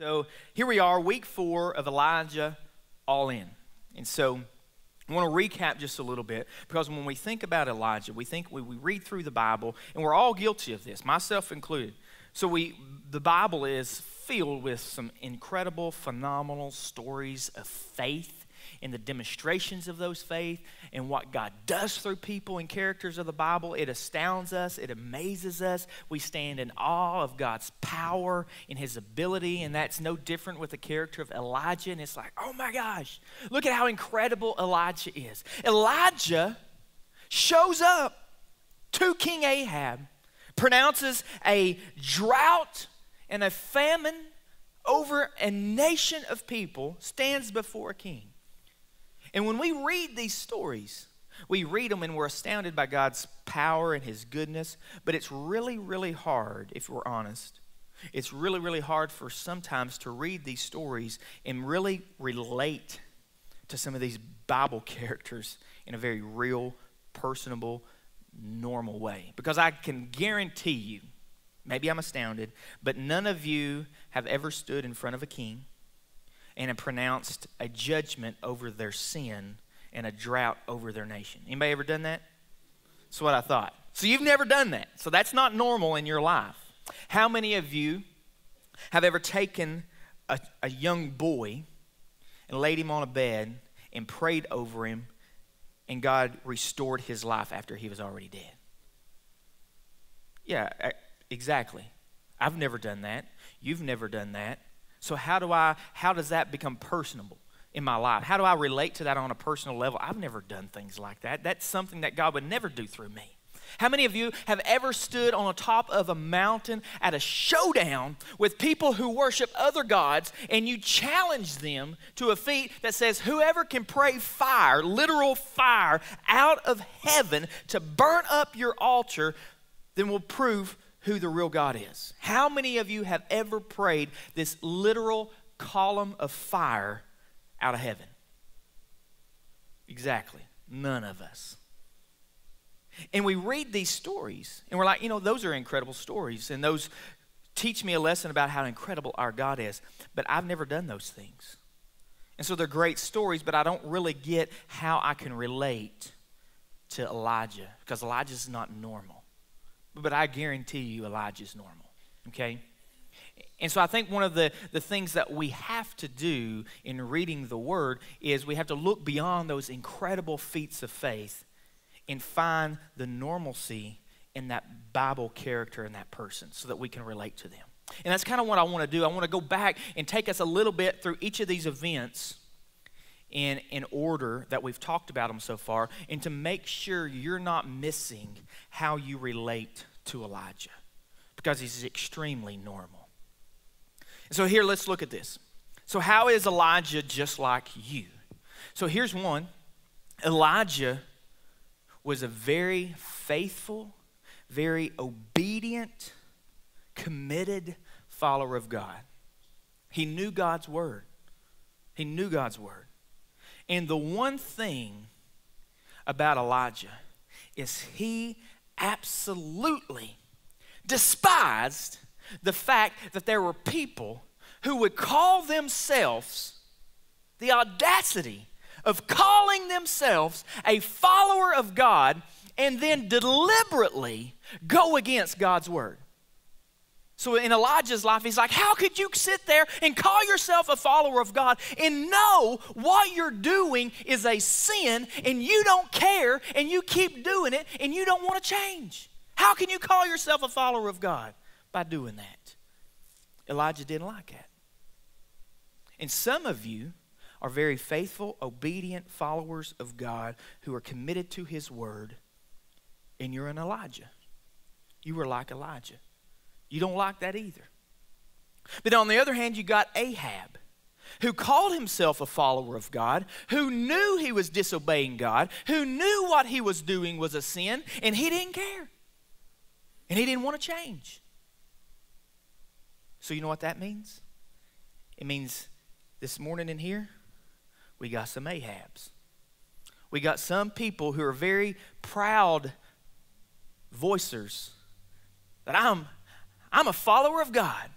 So here we are, week four of Elijah All In. And so I want to recap just a little bit because when we think about Elijah, we think we, we read through the Bible, and we're all guilty of this, myself included. So we the Bible is filled with some incredible, phenomenal stories of faith in the demonstrations of those faith and what God does through people and characters of the Bible. It astounds us, it amazes us. We stand in awe of God's power and his ability, and that's no different with the character of Elijah. And it's like, oh my gosh, look at how incredible Elijah is. Elijah shows up to King Ahab, pronounces a drought and a famine over a nation of people, stands before a king. And when we read these stories, we read them and we're astounded by God's power and His goodness, but it's really, really hard, if we're honest. It's really, really hard for sometimes to read these stories and really relate to some of these Bible characters in a very real, personable, normal way. Because I can guarantee you, maybe I'm astounded, but none of you have ever stood in front of a king and pronounced a judgment over their sin and a drought over their nation. Anybody ever done that? That's what I thought. So you've never done that. So that's not normal in your life. How many of you have ever taken a, a young boy and laid him on a bed and prayed over him and God restored his life after he was already dead? Yeah, exactly. I've never done that. You've never done that. So how do I how does that become personable in my life? How do I relate to that on a personal level? I've never done things like that. That's something that God would never do through me. How many of you have ever stood on the top of a mountain at a showdown with people who worship other gods and you challenge them to a feat that says, Whoever can pray fire, literal fire, out of heaven to burn up your altar, then will prove who the real God is. How many of you have ever prayed this literal column of fire out of heaven? Exactly. None of us. And we read these stories and we're like, you know, those are incredible stories and those teach me a lesson about how incredible our God is. But I've never done those things. And so they're great stories, but I don't really get how I can relate to Elijah because Elijah's not normal. But I guarantee you Elijah's normal, okay? And so I think one of the, the things that we have to do in reading the Word is we have to look beyond those incredible feats of faith and find the normalcy in that Bible character and that person so that we can relate to them. And that's kind of what I want to do. I want to go back and take us a little bit through each of these events in, in order that we've talked about them so far and to make sure you're not missing how you relate to Elijah because he's extremely normal. so here, let's look at this. So, how is Elijah just like you? So, here's one Elijah was a very faithful, very obedient, committed follower of God. He knew God's word. He knew God's word. And the one thing about Elijah is he absolutely despised the fact that there were people who would call themselves the audacity of calling themselves a follower of God and then deliberately go against God's word. So in Elijah's life, he's like, How could you sit there and call yourself a follower of God and know what you're doing is a sin and you don't care and you keep doing it and you don't want to change? How can you call yourself a follower of God? By doing that. Elijah didn't like that. And some of you are very faithful, obedient followers of God who are committed to his word, and you're an Elijah. You were like Elijah. You don't like that either. But on the other hand, you got Ahab, who called himself a follower of God, who knew he was disobeying God, who knew what he was doing was a sin, and he didn't care. And he didn't want to change. So, you know what that means? It means this morning in here, we got some Ahabs. We got some people who are very proud voicers that I'm I'm a follower of God.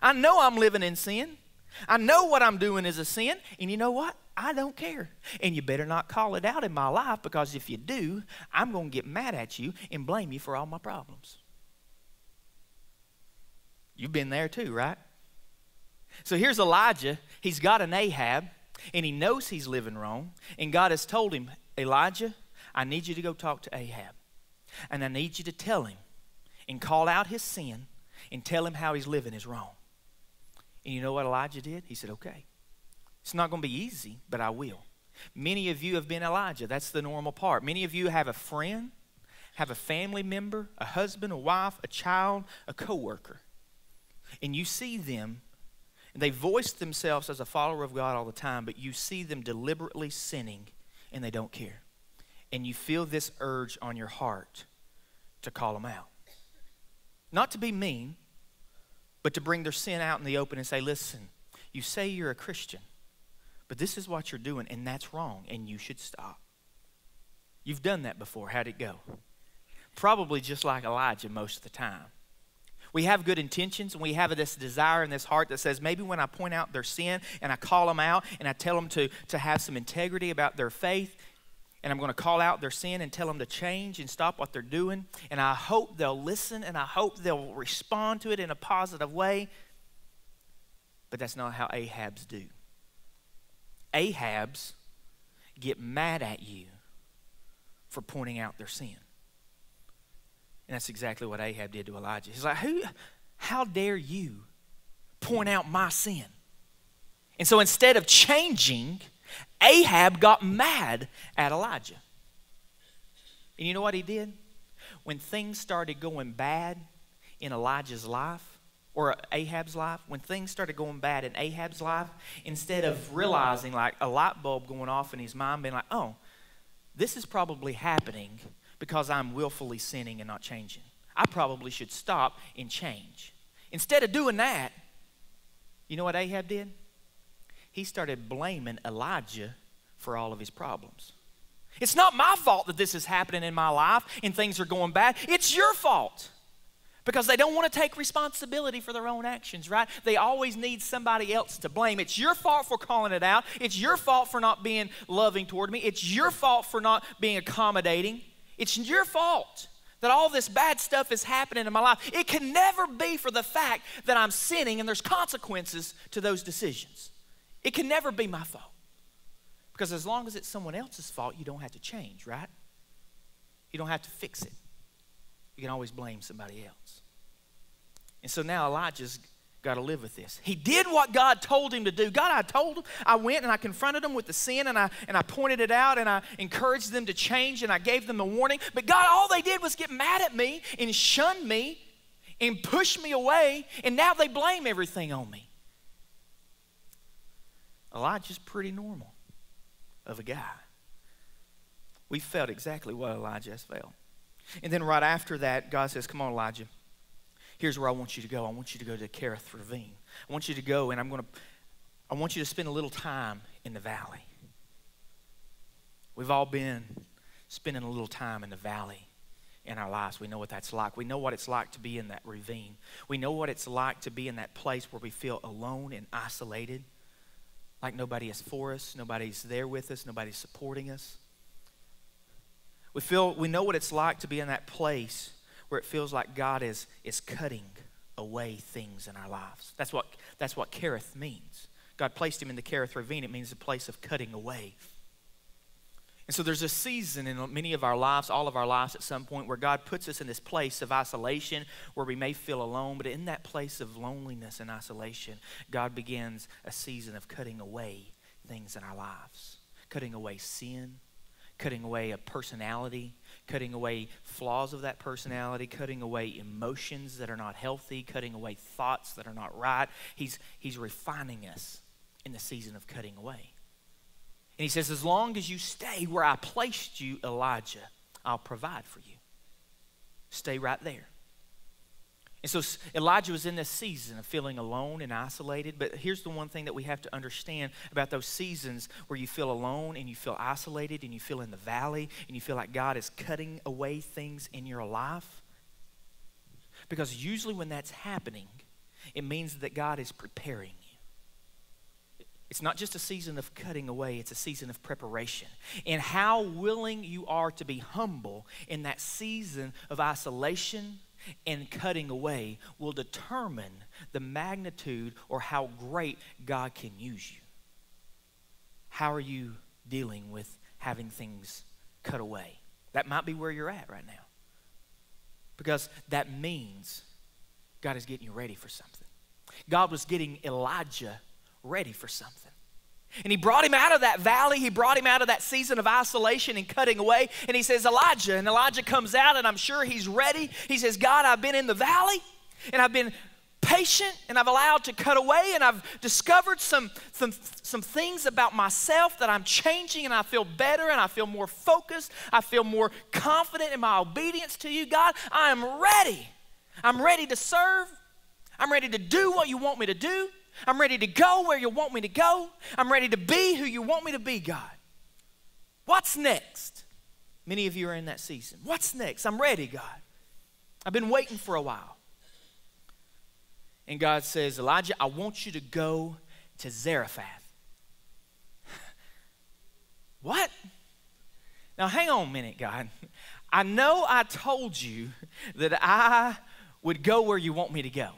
I know I'm living in sin. I know what I'm doing is a sin, and you know what? I don't care. And you better not call it out in my life because if you do, I'm going to get mad at you and blame you for all my problems. You've been there too, right? So here's Elijah. He's got an Ahab, and he knows he's living wrong. And God has told him, Elijah, I need you to go talk to Ahab. And I need you to tell him and call out his sin and tell him how he's living is wrong. And you know what Elijah did? He said, Okay. It's not going to be easy, but I will. Many of you have been Elijah. That's the normal part. Many of you have a friend, have a family member, a husband, a wife, a child, a coworker. And you see them, and they voice themselves as a follower of God all the time, but you see them deliberately sinning and they don't care. And you feel this urge on your heart to call them out. Not to be mean, but to bring their sin out in the open and say, listen, you say you're a Christian, but this is what you're doing, and that's wrong, and you should stop. You've done that before. How'd it go? Probably just like Elijah most of the time. We have good intentions and we have this desire in this heart that says maybe when I point out their sin and I call them out and I tell them to, to have some integrity about their faith, and I'm going to call out their sin and tell them to change and stop what they're doing. And I hope they'll listen and I hope they'll respond to it in a positive way. But that's not how Ahabs do. Ahabs get mad at you for pointing out their sin. And that's exactly what Ahab did to Elijah. He's like, Who, how dare you point out my sin? And so instead of changing, Ahab got mad at Elijah. And you know what he did? When things started going bad in Elijah's life, or Ahab's life, when things started going bad in Ahab's life, instead of realizing like a light bulb going off in his mind, being like, oh, this is probably happening because I'm willfully sinning and not changing. I probably should stop and change. Instead of doing that, you know what Ahab did? He started blaming Elijah for all of his problems. It's not my fault that this is happening in my life and things are going bad. It's your fault. Because they don't want to take responsibility for their own actions, right? They always need somebody else to blame. It's your fault for calling it out. It's your fault for not being loving toward me. It's your fault for not being accommodating. It's your fault that all this bad stuff is happening in my life. It can never be for the fact that I'm sinning and there's consequences to those decisions. It can never be my fault. Because as long as it's someone else's fault, you don't have to change, right? You don't have to fix it. You can always blame somebody else. And so now Elijah's got to live with this. He did what God told him to do. God, I told him, I went and I confronted them with the sin and I, and I pointed it out and I encouraged them to change and I gave them a warning. But God, all they did was get mad at me and shun me and push me away, and now they blame everything on me. Elijah's pretty normal of a guy. We felt exactly what Elijah has felt. And then right after that, God says, Come on, Elijah. Here's where I want you to go. I want you to go to Kerith Ravine. I want you to go, and I'm going to, I want you to spend a little time in the valley. We've all been spending a little time in the valley in our lives. We know what that's like. We know what it's like to be in that ravine. We know what it's like to be in that place where we feel alone and isolated like nobody is for us, nobody's there with us, nobody's supporting us. We feel we know what it's like to be in that place where it feels like God is, is cutting away things in our lives. That's what that's what Kerith means. God placed him in the Kerith ravine. It means a place of cutting away. And so there's a season in many of our lives, all of our lives at some point, where God puts us in this place of isolation where we may feel alone. But in that place of loneliness and isolation, God begins a season of cutting away things in our lives, cutting away sin, cutting away a personality, cutting away flaws of that personality, cutting away emotions that are not healthy, cutting away thoughts that are not right. He's, he's refining us in the season of cutting away. And he says, As long as you stay where I placed you, Elijah, I'll provide for you. Stay right there. And so Elijah was in this season of feeling alone and isolated. But here's the one thing that we have to understand about those seasons where you feel alone and you feel isolated and you feel in the valley and you feel like God is cutting away things in your life. Because usually when that's happening, it means that God is preparing you. It's not just a season of cutting away, it's a season of preparation. And how willing you are to be humble in that season of isolation and cutting away will determine the magnitude or how great God can use you. How are you dealing with having things cut away? That might be where you're at right now. Because that means God is getting you ready for something. God was getting Elijah ready for something. And he brought him out of that valley. He brought him out of that season of isolation and cutting away. And he says, Elijah. And Elijah comes out, and I'm sure he's ready. He says, God, I've been in the valley, and I've been patient, and I've allowed to cut away, and I've discovered some, some, some things about myself that I'm changing, and I feel better, and I feel more focused. I feel more confident in my obedience to you, God. I am ready. I'm ready to serve. I'm ready to do what you want me to do. I'm ready to go where you want me to go. I'm ready to be who you want me to be, God. What's next? Many of you are in that season. What's next? I'm ready, God. I've been waiting for a while. And God says, Elijah, I want you to go to Zarephath. what? Now, hang on a minute, God. I know I told you that I would go where you want me to go.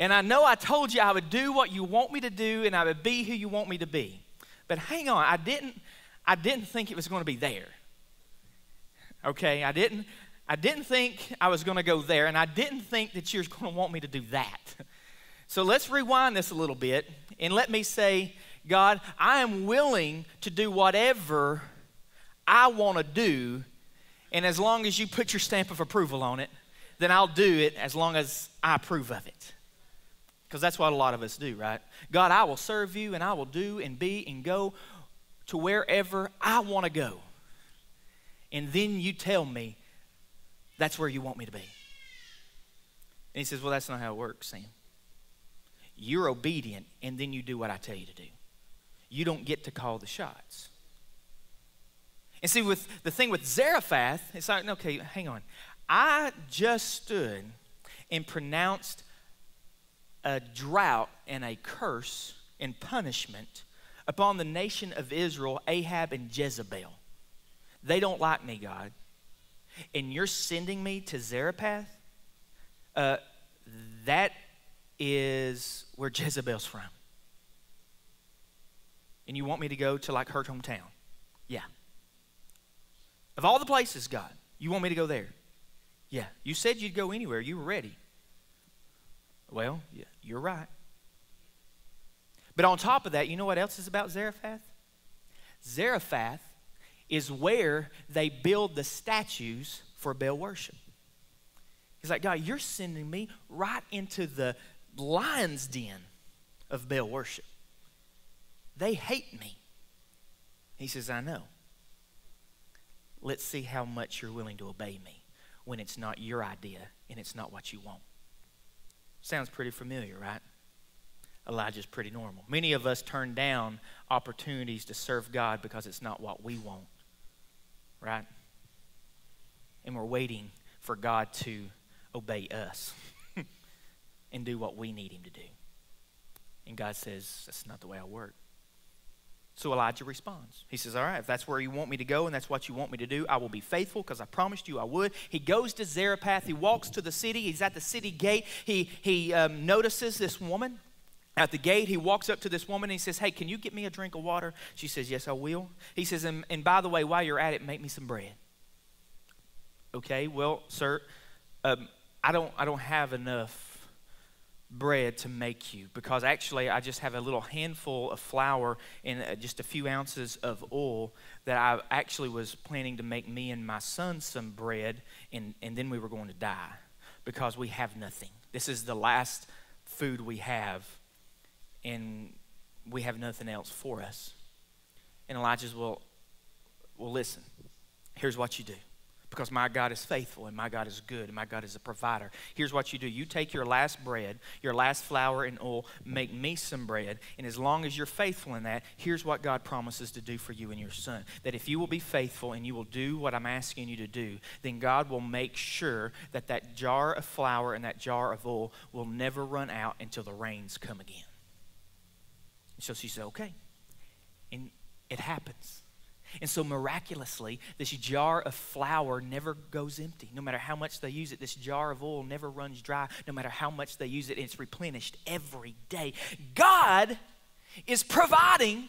And I know I told you I would do what you want me to do and I would be who you want me to be. But hang on, I didn't I didn't think it was going to be there. Okay, I didn't I didn't think I was going to go there and I didn't think that you're going to want me to do that. So let's rewind this a little bit and let me say, God, I am willing to do whatever I want to do and as long as you put your stamp of approval on it, then I'll do it as long as I approve of it. Because that's what a lot of us do, right? God, I will serve you and I will do and be and go to wherever I want to go. And then you tell me that's where you want me to be. And he says, Well, that's not how it works, Sam. You're obedient and then you do what I tell you to do. You don't get to call the shots. And see, with the thing with Zarephath, it's like, okay, hang on. I just stood and pronounced a drought and a curse and punishment upon the nation of Israel, Ahab and Jezebel. They don't like me, God. And you're sending me to Zarephath? Uh, that is where Jezebel's from. And you want me to go to like her hometown? Yeah. Of all the places, God, you want me to go there? Yeah. You said you'd go anywhere. You were ready. Well, yeah, you're right. But on top of that, you know what else is about Zarephath? Zarephath is where they build the statues for Baal worship. He's like, God, you're sending me right into the lion's den of Baal worship. They hate me. He says, I know. Let's see how much you're willing to obey me when it's not your idea and it's not what you want. Sounds pretty familiar, right? Elijah's pretty normal. Many of us turn down opportunities to serve God because it's not what we want, right? And we're waiting for God to obey us and do what we need Him to do. And God says, That's not the way I work. So Elijah responds. He says, All right, if that's where you want me to go and that's what you want me to do, I will be faithful because I promised you I would. He goes to Zarephath. He walks to the city. He's at the city gate. He, he um, notices this woman. At the gate, he walks up to this woman and he says, Hey, can you get me a drink of water? She says, Yes, I will. He says, And, and by the way, while you're at it, make me some bread. Okay, well, sir, um, I, don't, I don't have enough bread to make you because actually I just have a little handful of flour and uh, just a few ounces of oil that I actually was planning to make me and my son some bread and, and then we were going to die because we have nothing. This is the last food we have and we have nothing else for us. And Elijah's, well, well, listen, here's what you do because my God is faithful and my God is good and my God is a provider. Here's what you do you take your last bread, your last flour and oil, make me some bread, and as long as you're faithful in that, here's what God promises to do for you and your son. That if you will be faithful and you will do what I'm asking you to do, then God will make sure that that jar of flour and that jar of oil will never run out until the rains come again. So she said, Okay. And it happens. And so miraculously, this jar of flour never goes empty. No matter how much they use it, this jar of oil never runs dry. No matter how much they use it, it's replenished every day. God is providing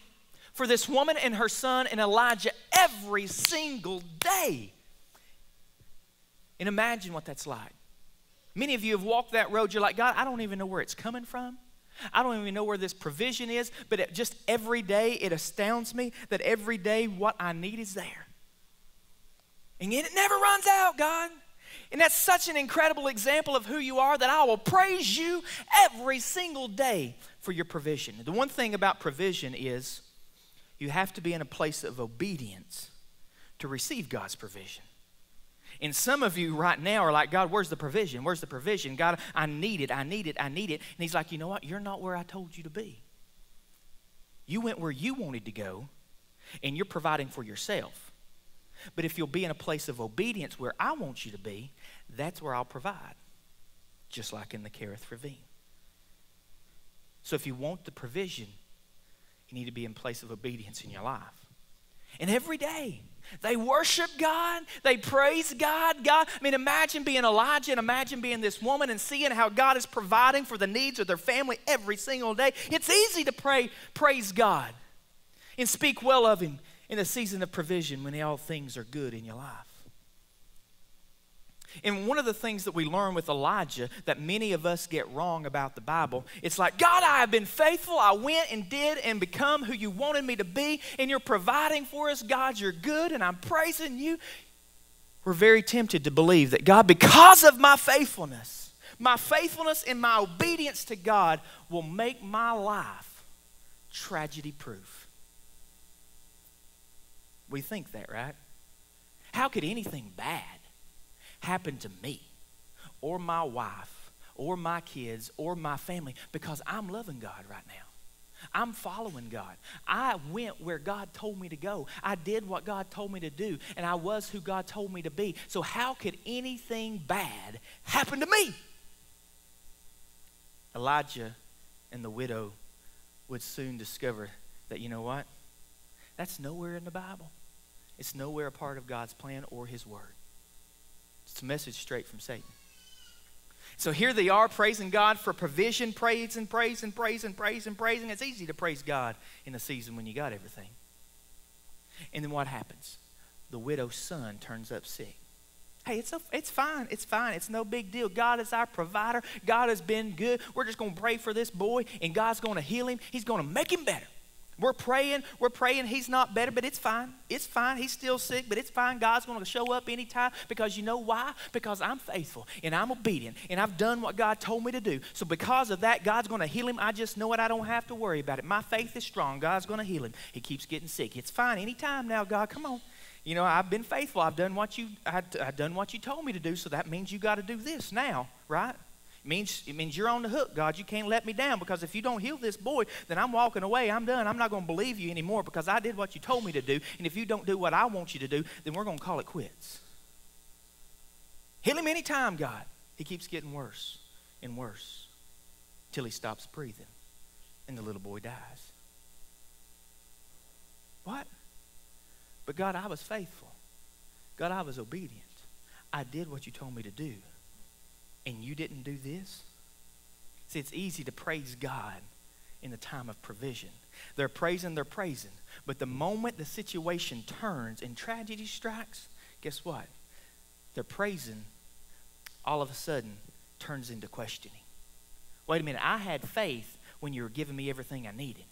for this woman and her son and Elijah every single day. And imagine what that's like. Many of you have walked that road, you're like, God, I don't even know where it's coming from. I don't even know where this provision is, but it, just every day it astounds me that every day what I need is there. And yet it never runs out, God. And that's such an incredible example of who you are that I will praise you every single day for your provision. The one thing about provision is you have to be in a place of obedience to receive God's provision. And some of you right now are like, God, where's the provision? Where's the provision? God, I need it, I need it, I need it. And He's like, you know what? You're not where I told you to be. You went where you wanted to go, and you're providing for yourself. But if you'll be in a place of obedience where I want you to be, that's where I'll provide, just like in the Kerith Ravine. So if you want the provision, you need to be in place of obedience in your life. And every day, they worship God. They praise God. God, I mean, imagine being Elijah and imagine being this woman and seeing how God is providing for the needs of their family every single day. It's easy to pray, praise God and speak well of Him in the season of provision when all things are good in your life. And one of the things that we learn with Elijah that many of us get wrong about the Bible, it's like, God, I have been faithful. I went and did and become who you wanted me to be, and you're providing for us. God, you're good, and I'm praising you. We're very tempted to believe that God, because of my faithfulness, my faithfulness and my obedience to God will make my life tragedy proof. We think that, right? How could anything bad happen to me or my wife or my kids or my family because I'm loving God right now. I'm following God. I went where God told me to go. I did what God told me to do, and I was who God told me to be. So, how could anything bad happen to me? Elijah and the widow would soon discover that, you know what? That's nowhere in the Bible. It's nowhere a part of God's plan or His Word. It's a message straight from Satan. So here they are praising God for provision, praise and praise and praising. It's easy to praise God in the season when you got everything. And then what happens? The widow's son turns up sick. Hey, it's, a, it's fine. It's fine. It's no big deal. God is our provider. God has been good. We're just going to pray for this boy, and God's going to heal him. He's going to make him better. We're praying, we're praying he's not better, but it's fine. It's fine. He's still sick, but it's fine. God's going to show up anytime because you know why? Because I'm faithful and I'm obedient and I've done what God told me to do. So because of that, God's going to heal him. I just know it. I don't have to worry about it. My faith is strong. God's going to heal him. He keeps getting sick. It's fine anytime now, God. Come on. You know, I've been faithful. I've done what you I, I've done what you told me to do, so that means you got to do this now, right? It means, it means you're on the hook, God. You can't let me down because if you don't heal this boy, then I'm walking away. I'm done. I'm not going to believe you anymore because I did what you told me to do. And if you don't do what I want you to do, then we're going to call it quits. Heal him anytime, God. He keeps getting worse and worse till he stops breathing and the little boy dies. What? But God, I was faithful. God, I was obedient. I did what you told me to do and you didn't do this? See, it's easy to praise God in the time of provision. They're praising, they're praising. But the moment the situation turns and tragedy strikes, guess what? They're praising, all of a sudden turns into questioning. Wait a minute, I had faith when you were giving me everything I needed.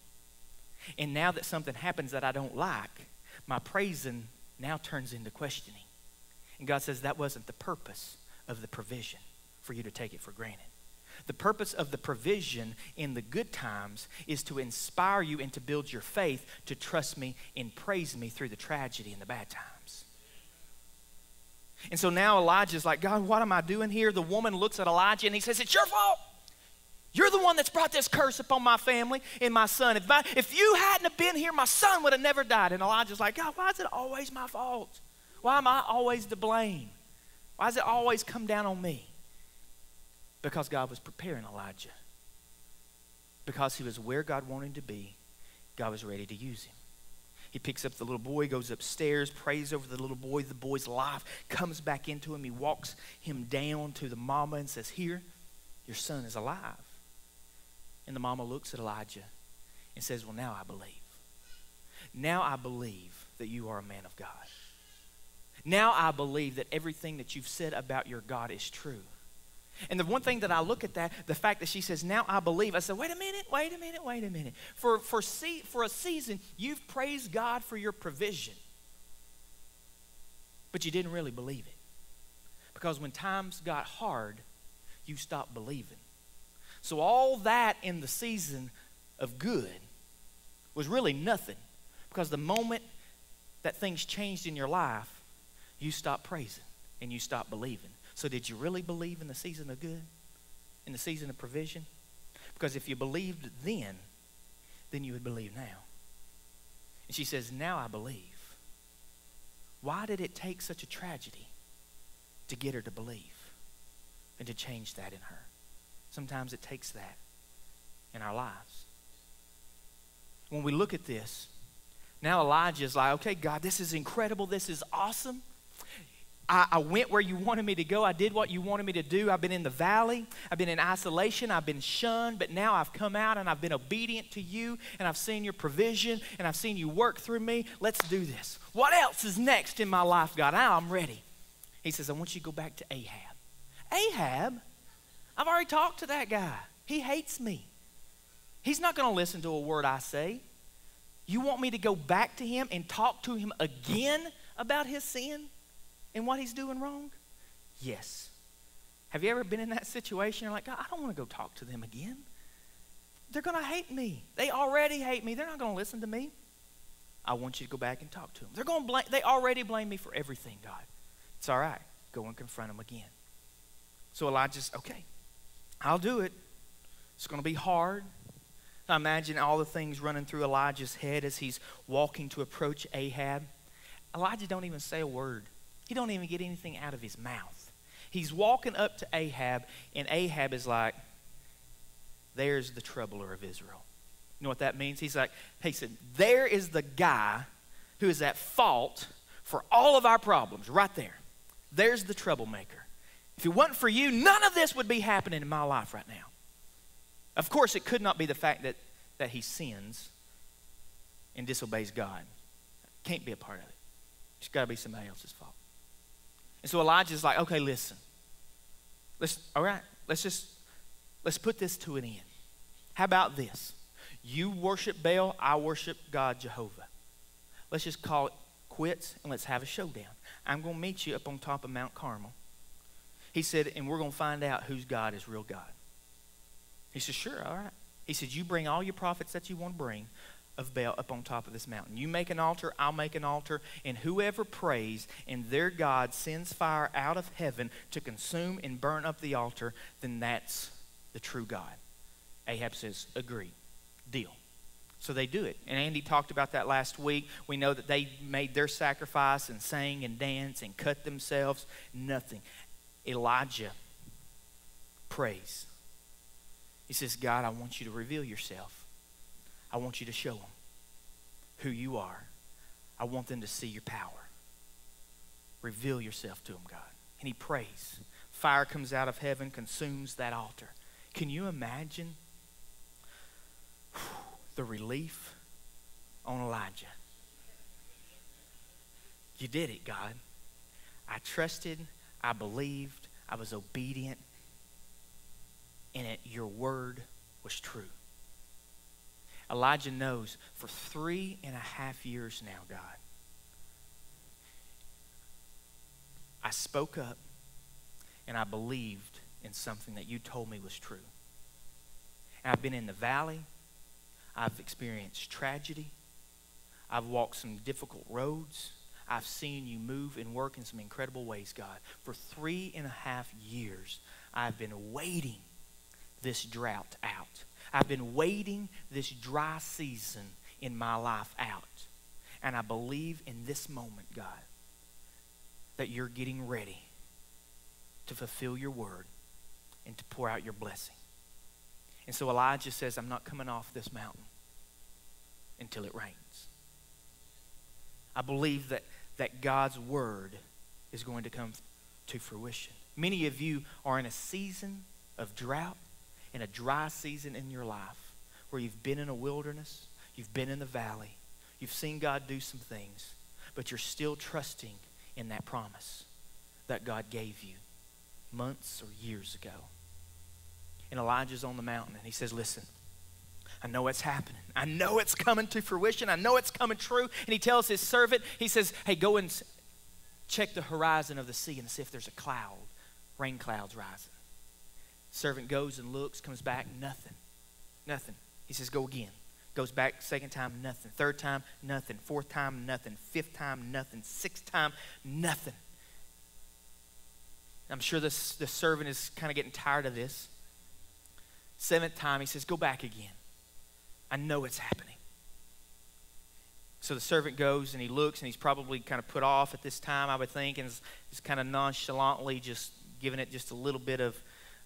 And now that something happens that I don't like, my praising now turns into questioning. And God says that wasn't the purpose of the provision for you to take it for granted. The purpose of the provision in the good times is to inspire you and to build your faith to trust me and praise me through the tragedy and the bad times. And so now Elijah's like, God, what am I doing here? The woman looks at Elijah and he says, It's your fault. You're the one that's brought this curse upon my family and my son. If, my, if you hadn't have been here, my son would have never died. And Elijah's like, God, why is it always my fault? Why am I always to blame? Why does it always come down on me? Because God was preparing Elijah. Because he was where God wanted to be God was ready to use him. He picks up the little boy, goes upstairs, prays over the little boy. The boy's life comes back into him. He walks him down to the mama and says, Here, your son is alive. And the mama looks at Elijah and says, Well, now I believe. Now I believe that you are a man of God. Now I believe that everything that you've said about your God is true. And the one thing that I look at that, the fact that she says, Now I believe, I said, Wait a minute, wait a minute, wait a minute. For, for, see, for a season, you've praised God for your provision, but you didn't really believe it. Because when times got hard, you stopped believing. So all that in the season of good was really nothing. Because the moment that things changed in your life, you stopped praising and you stopped believing. So, did you really believe in the season of good? In the season of provision? Because if you believed then, then you would believe now. And she says, Now I believe. Why did it take such a tragedy to get her to believe and to change that in her? Sometimes it takes that in our lives. When we look at this, now Elijah is like, okay, God, this is incredible. This is awesome. I, I, went where you wanted me to go. I did what you wanted me to do. I've been in the valley. I've been in isolation. I've been shunned. But now I've come out and I've been obedient to you and I've seen your provision and I've seen you work through me. Let's do this. What else is next in my life, God? Now I'm ready. He says, I want you to go back to Ahab. Ahab? I've already talked to that guy. He hates me. He's not going to listen to a word I say. You want me to go back to him and talk to him again about his sin? In what he's doing wrong? Yes. Have you ever been in that situation? You're like, God, I don't want to go talk to them again. They're going to hate me. They already hate me. They're not going to listen to me. I want you to go back and talk to them. They're going to blame, they already blame me for everything, God. It's all right. Go and confront them again. So Elijah's, okay, I'll do it. It's going to be hard. I imagine all the things running through Elijah's head as he's walking to approach Ahab. Elijah don't even say a word. He don't even get anything out of his mouth. He's walking up to Ahab, and Ahab is like, there's the troubler of Israel. You know what that means? He's like, he said, there is the guy who is at fault for all of our problems, right there. There's the troublemaker. If it wasn't for you, none of this would be happening in my life right now. Of course, it could not be the fact that, that he sins and disobeys God. Can't be a part of it. It's got to be somebody else's fault. And so Elijah's like, okay, listen. Let's, all right, let's just, let's put this to an end. How about this? You worship Baal, I worship God Jehovah. Let's just call it quits and let's have a showdown. I'm going to meet you up on top of Mount Carmel. He said, and we're going to find out whose God is real God. He said, sure, all right. He said, you bring all your prophets that you want to bring of Baal up on top of this mountain. You make an altar, I'll make an altar, and whoever prays and their God sends fire out of heaven to consume and burn up the altar, then that's the true God. Ahab says, agree, deal. So they do it. And Andy talked about that last week. We know that they made their sacrifice and sang and danced and cut themselves. Nothing. Elijah prays. He says, God, I want you to reveal yourself. I want you to show them who you are. I want them to see your power. Reveal yourself to them, God. And he prays. Fire comes out of heaven, consumes that altar. Can you imagine the relief on Elijah? You did it, God. I trusted, I believed, I was obedient, and it, your word was true. Elijah knows for three and a half years now, God, I spoke up and I believed in something that you told me was true. And I've been in the valley, I've experienced tragedy, I've walked some difficult roads. I've seen you move and work in some incredible ways, God. For three and a half years, I've been waiting this drought out. I've been waiting this dry season in my life out. And I believe in this moment, God, that you're getting ready to fulfill your word and to pour out your blessing. And so Elijah says, I'm not coming off this mountain until it rains. I believe that, that God's word is going to come to fruition. Many of you are in a season of drought, in a dry season in your life, where you've been in a wilderness, you've been in the valley, you've seen God do some things, but you're still trusting in that promise that God gave you months or years ago. And Elijah's on the mountain and he says, Listen, I know it's happening. I know it's coming to fruition. I know it's coming true. And he tells his servant, he says, Hey, go and check the horizon of the sea and see if there's a cloud, rain clouds rising. Servant goes and looks, comes back, nothing. Nothing. He says, Go again. Goes back second time, nothing. Third time, nothing. Fourth time, nothing. Fifth time, nothing. Sixth time, nothing. I'm sure this, the servant is kind of getting tired of this. Seventh time, he says, Go back again. I know it's happening. So the servant goes and he looks and he's probably kind of put off at this time, I would think, and is, kind of nonchalantly just giving it just a little bit of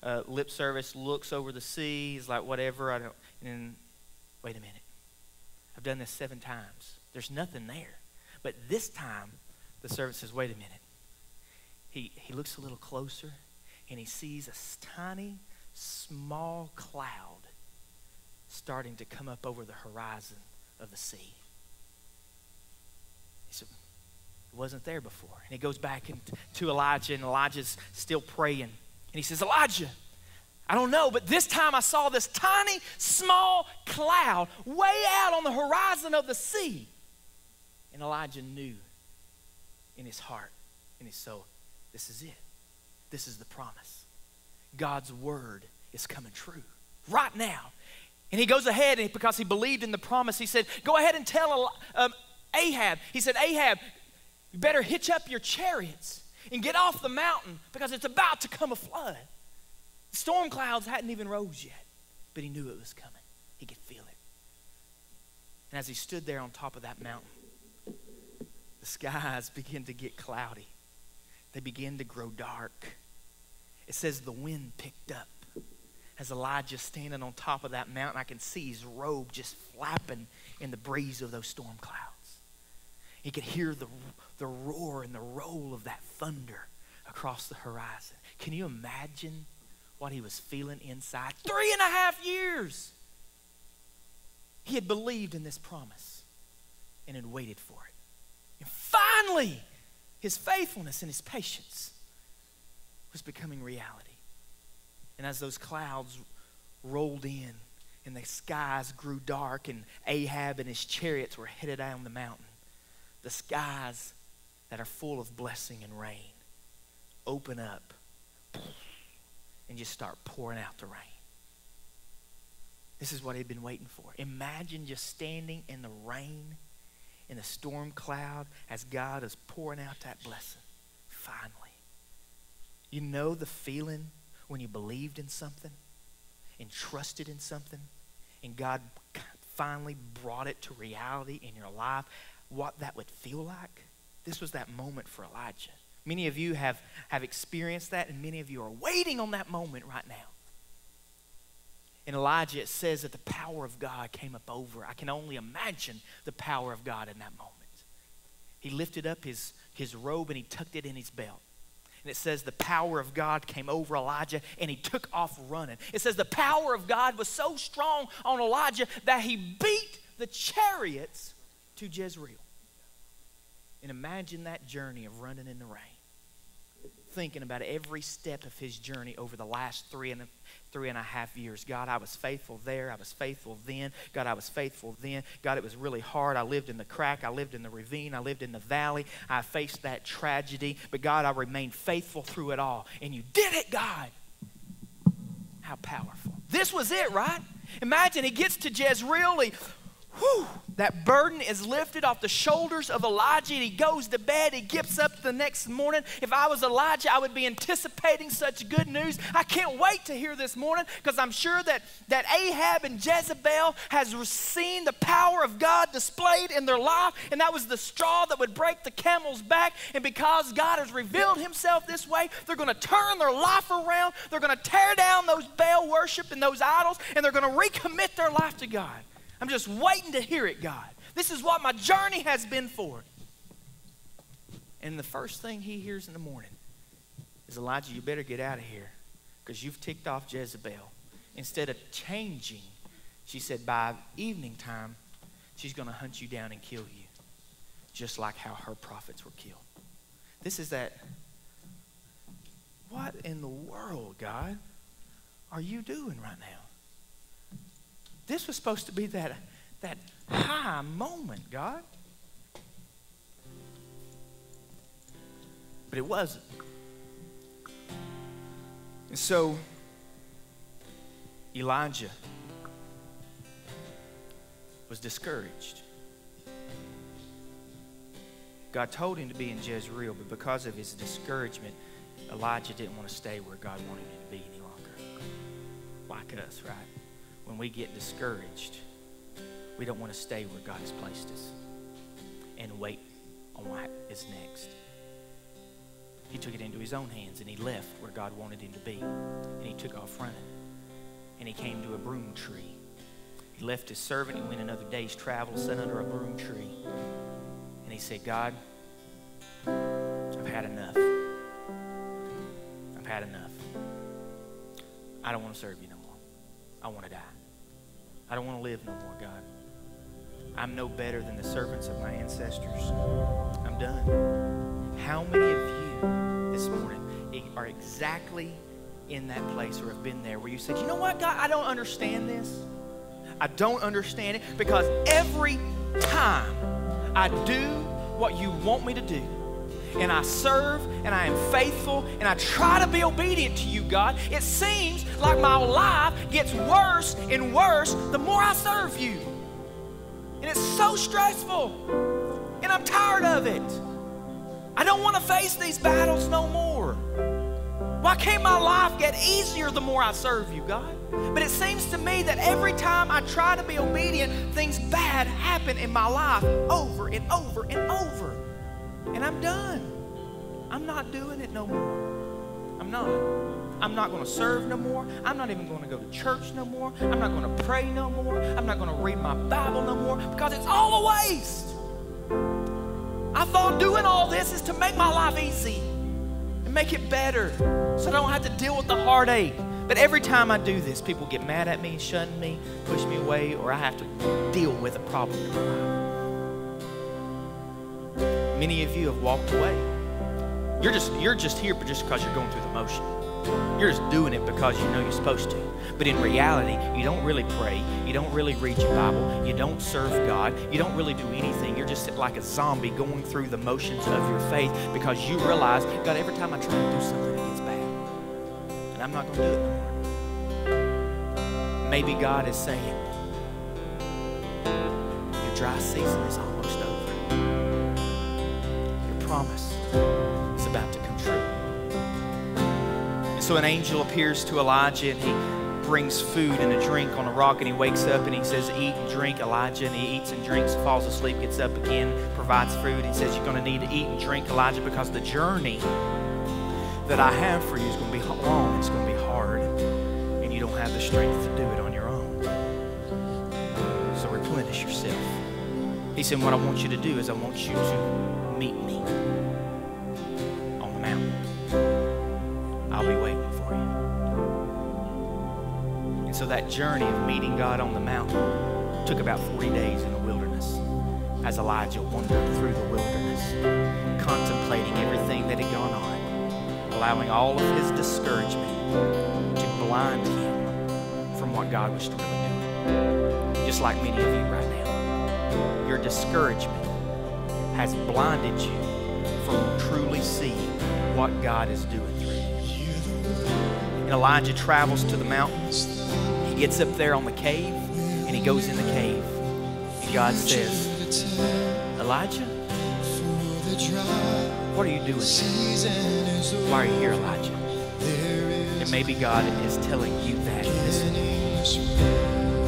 uh, lip service, looks over the sea, he's like, whatever, I don't, and then, wait a minute. I've done this seven times. There's nothing there. But this time, the servant says, wait a minute. He, he looks a little closer and he sees a tiny, small cloud starting to come up over the horizon of the sea. He said, it wasn't there before. And he goes back to Elijah, and Elijah's still praying. And he says, Elijah, I don't know, but this time I saw this tiny, small cloud way out on the horizon of the sea. And Elijah knew in his heart, in his soul, this is it. This is the promise. God's word is coming true right now. And he goes ahead, and because he believed in the promise, he said, Go ahead and tell um, Ahab. He said, Ahab, you better hitch up your chariots and get off the mountain because it's about to come a flood. The storm clouds hadn't even rose yet, but he knew it was coming. He could feel it. And as he stood there on top of that mountain, the skies began to get cloudy. They began to grow dark. It says the wind picked up as Elijah standing on top of that mountain, I can see his robe just flapping in the breeze of those storm clouds. He could hear the, the roar and the roll of that thunder across the horizon. Can you imagine what he was feeling inside? Three and a half years. He had believed in this promise and had waited for it. And finally, his faithfulness and his patience was becoming reality. And as those clouds rolled in and the skies grew dark and Ahab and his chariots were headed down the mountain, the skies that are full of blessing and rain open up and just start pouring out the rain. This is what he'd been waiting for. Imagine just standing in the rain, in the storm cloud, as God is pouring out that blessing. Finally. You know the feeling when you believed in something and trusted in something and God finally brought it to reality in your life, what that would feel like? This was that moment for Elijah. Many of you have, have experienced that, and many of you are waiting on that moment right now. In Elijah, it says that the power of God came up over. I can only imagine the power of God in that moment. He lifted up his, his robe and he tucked it in his belt. And it says the power of God came over Elijah and he took off running. It says the power of God was so strong on Elijah that he beat the chariots to Jezreel. And imagine that journey of running in the rain thinking about every step of his journey over the last three and a, three and a half years. God, I was faithful there. I was faithful then. God, I was faithful then. God, it was really hard. I lived in the crack. I lived in the ravine. I lived in the valley. I faced that tragedy. But God, I remained faithful through it all. And you did it, God. How powerful. This was it, right? Imagine he gets to Jezreel. He Whew, that burden is lifted off the shoulders of Elijah. and He goes to bed. He gets up the next morning. If I was Elijah, I would be anticipating such good news. I can't wait to hear this morning because I'm sure that, that Ahab and Jezebel has seen the power of God displayed in their life, and that was the straw that would break the camel's back. And because God has revealed himself this way, they're going to turn their life around. They're going to tear down those Baal worship and those idols, and they're going to recommit their life to God. I'm just waiting to hear it, God. This is what my journey has been for. And the first thing he hears in the morning is Elijah, you better get out of here because you've ticked off Jezebel. Instead of changing, she said, by evening time, she's going to hunt you down and kill you, just like how her prophets were killed. This is that. What in the world, God, are you doing right now? This was supposed to be that, that high moment, God. But it wasn't. And so, Elijah was discouraged. God told him to be in Jezreel, but because of his discouragement, Elijah didn't want to stay where God wanted him to be any longer. Like us, right? When we get discouraged, we don't want to stay where God has placed us and wait on what is next. He took it into his own hands and he left where God wanted him to be. And he took off running. And he came to a broom tree. He left his servant. and went another day's travel, sat under a broom tree. And he said, God, I've had enough. I've had enough. I don't want to serve you no more. I want to die. I don't want to live no more, God. I'm no better than the servants of my ancestors. I'm done. How many of you this morning are exactly in that place or have been there where you said, you know what, God, I don't understand this. I don't understand it because every time I do what you want me to do, and I serve and I am faithful and I try to be obedient to you, God, it seems like my life gets worse and worse the more I serve you. And it's so stressful. And I'm tired of it. I don't want to face these battles no more. Why can't my life get easier the more I serve you, God? But it seems to me that every time I try to be obedient, things bad happen in my life over and over and over. And I'm done. I'm not doing it no more. I'm not. I'm not going to serve no more. I'm not even going to go to church no more. I'm not going to pray no more. I'm not going to read my Bible no more because it's all a waste. I thought doing all this is to make my life easy and make it better so I don't have to deal with the heartache. But every time I do this, people get mad at me, shun me, push me away, or I have to deal with a problem in my life. Many of you have walked away. You're just, you're just here but just because you're going through the motion. You're just doing it because you know you're supposed to. But in reality, you don't really pray. You don't really read your Bible. You don't serve God. You don't really do anything. You're just like a zombie going through the motions of your faith because you realize, God, every time I try to do something, it gets bad. And I'm not going to do it no more. Maybe God is saying, your dry season is. Your promise is about to come true. And so an angel appears to Elijah and he brings food and a drink on a rock and he wakes up and he says, Eat and drink, Elijah. And he eats and drinks, falls asleep, gets up again, provides food. He says, You're going to need to eat and drink, Elijah, because the journey that I have for you is going to be long, it's going to be hard, and you don't have the strength to do it on your own. So replenish yourself. He said, What I want you to do is I want you to meet me that journey of meeting God on the mountain took about 40 days in the wilderness as Elijah wandered through the wilderness, contemplating everything that had gone on, allowing all of his discouragement to blind him from what God was really doing. Just like many of you right now. Your discouragement has blinded you from truly seeing what God is doing through you. And Elijah travels to the mountains. He gets up there on the cave and he goes in the cave. And God says, Elijah, what are you doing? Why are you here, Elijah? And maybe God is telling you that this.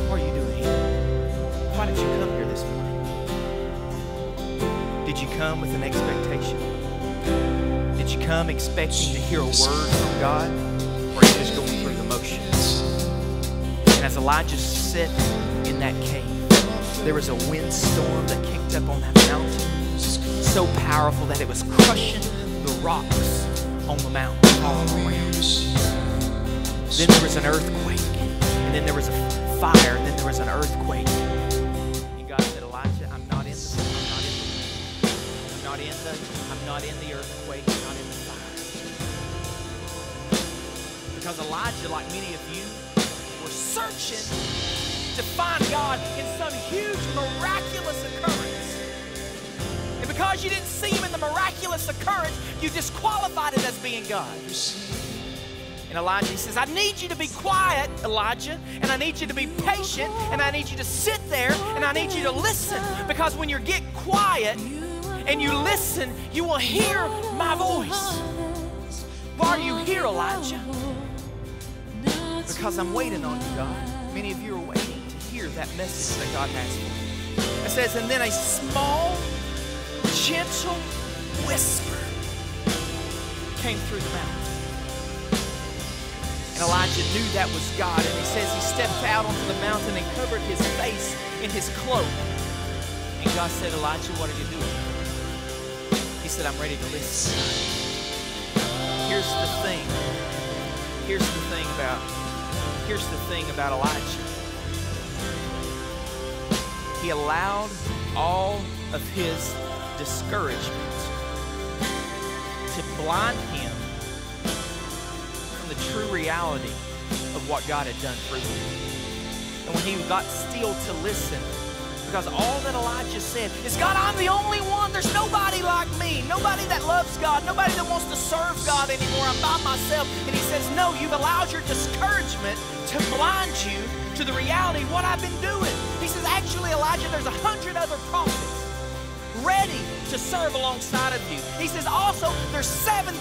What are you doing here? Why did you come here this morning? Did you come with an expectation? Did you come expecting to hear a word from God? Elijah sat in that cave, there was a windstorm that kicked up on that mountain, so powerful that it was crushing the rocks on the mountain all around. Then there was an earthquake, and then there was a fire, and then there was an earthquake. And God said, Elijah, I'm not in the, I'm not in the, I'm not in the, I'm not in the earthquake, I'm not in the fire. Because Elijah, like many of you, searching to find God in some huge miraculous occurrence. And because you didn't see him in the miraculous occurrence, you disqualified it as being God. And Elijah says, I need you to be quiet, Elijah, and I need you to be patient, and I need you to sit there, and I need you to listen. Because when you get quiet and you listen, you will hear my voice. Why are you here, Elijah? Because I'm waiting on you, God. Many of you are waiting to hear that message that God has for you. It says, and then a small, gentle whisper came through the mountain. And Elijah knew that was God. And he says he stepped out onto the mountain and covered his face in his cloak. And God said, Elijah, what are you doing? He said, I'm ready to listen. Here's the thing. Here's the thing about here's the thing about Elijah. He allowed all of his discouragement to blind him from the true reality of what God had done for him. And when he got still to listen, because all that Elijah said is, God, I'm the only one. There's nobody like me. Nobody that loves God. Nobody that wants to serve God anymore. I'm by myself. And he says, No, you've allowed your discouragement to blind you to the reality of what I've been doing. He says, Actually, Elijah, there's a hundred other prophets ready to serve alongside of you. He says, Also, there's 7,000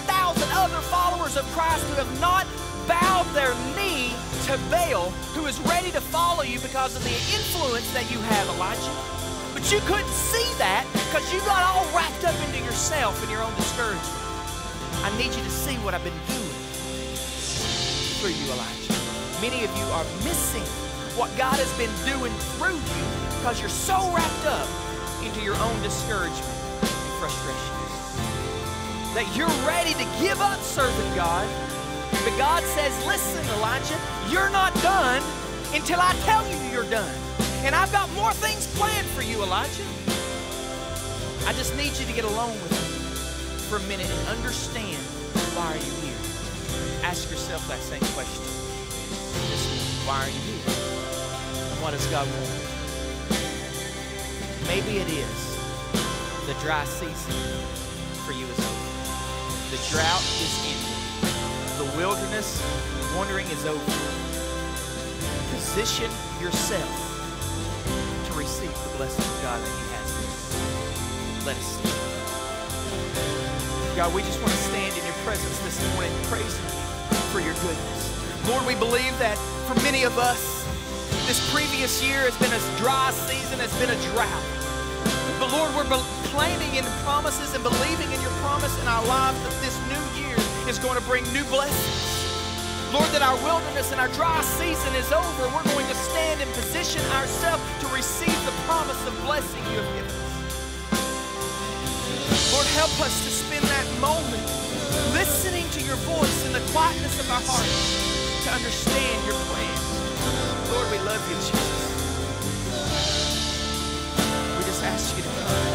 other followers of Christ who have not bowed their knee to Baal, who is ready to follow you because of the influence that you have, Elijah. But you couldn't see that because you got all wrapped up into yourself and your own discouragement. I need you to see what I've been doing through you, Elijah. Many of you are missing what God has been doing through you because you're so wrapped up into your own discouragement and frustrations that you're ready to give up serving God but God says, listen, Elijah, you're not done until I tell you you're done. And I've got more things planned for you, Elijah. I just need you to get alone with me for a minute and understand why are you here? Ask yourself that same question. Why are you here? And what does God want? Maybe it is the dry season for you is over. The drought is ended the wilderness wandering is over. Position yourself to receive the blessing of God that He has for you. Let us stand. God, we just want to stand in your presence this morning, praising you for your goodness. Lord, we believe that for many of us, this previous year has been a dry season, has been a drought. But Lord, we're planning in promises and believing in your promise in our lives that this new year is going to bring new blessings. Lord, that our wilderness and our dry season is over. We're going to stand and position ourselves to receive the promise of blessing you have given us. Lord, help us to spend that moment listening to your voice in the quietness of our hearts understand your plan. Lord, we love you, Jesus. We just ask you to come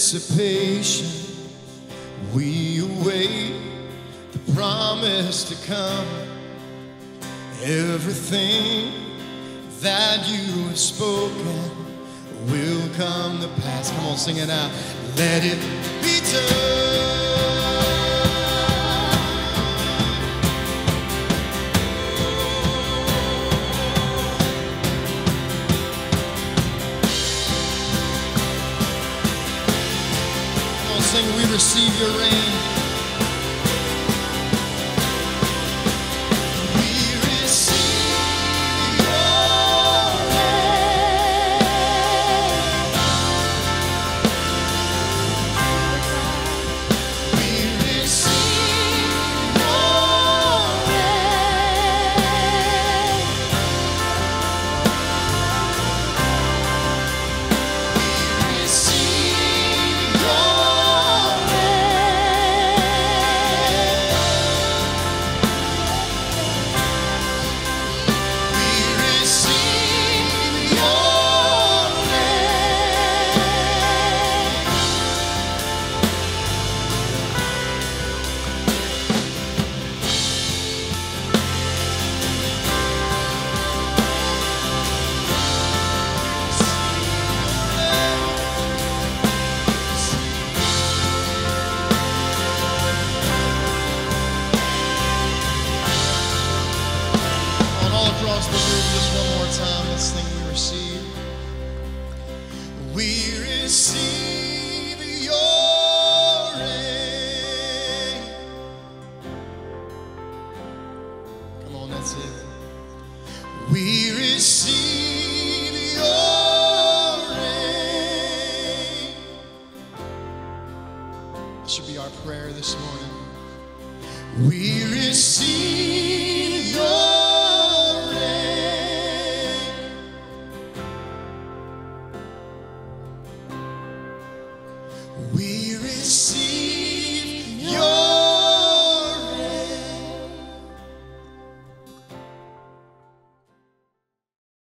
anticipation, we await the promise to come. Everything that you have spoken will come to pass. Come on, sing it out. Let it be done.